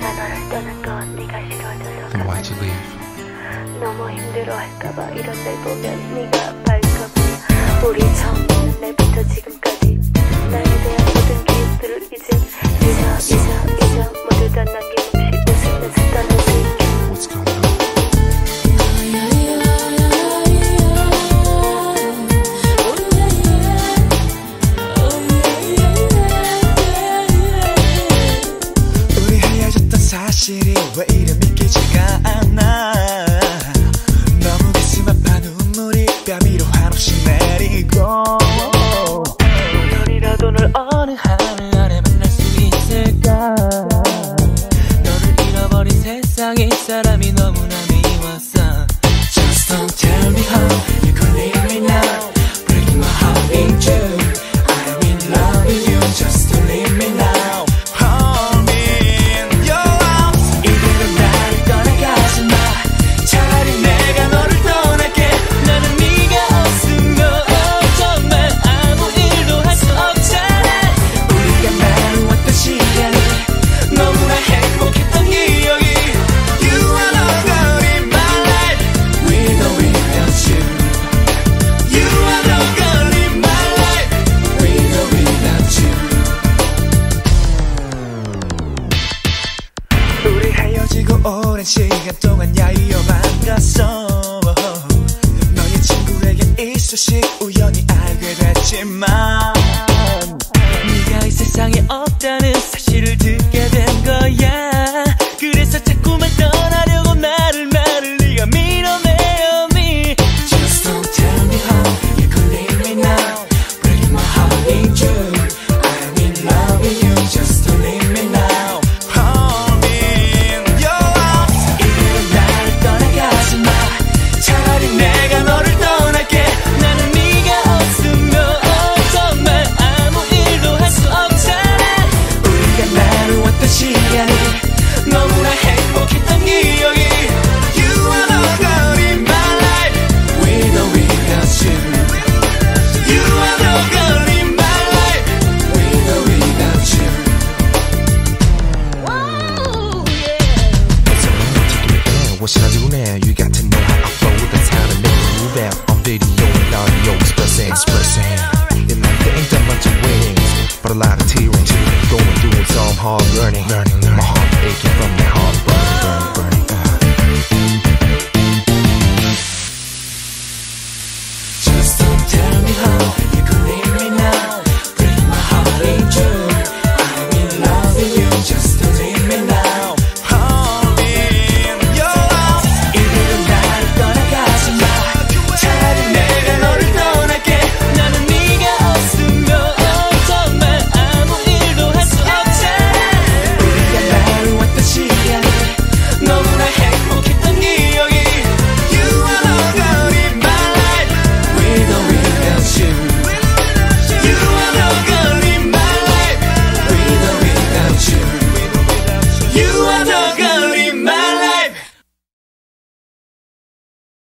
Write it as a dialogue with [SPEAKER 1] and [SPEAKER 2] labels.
[SPEAKER 1] 내가 너를 떠난 건 네가 싫어져서
[SPEAKER 2] 가만히
[SPEAKER 1] 너무 힘들어할까봐 이런 날 보면 네가 발가 우리 처음 날부터 지금까지
[SPEAKER 3] 왜 이래 믿기지가 않아. 오랜 시간 동안 야유어만 갔어 너의 친구에게 이소식 우연히 알게 됐지만
[SPEAKER 2] a lot of tearing, tears, Going through some hard learning. learning, learning. My heart aching from the heart burning, burning, burning.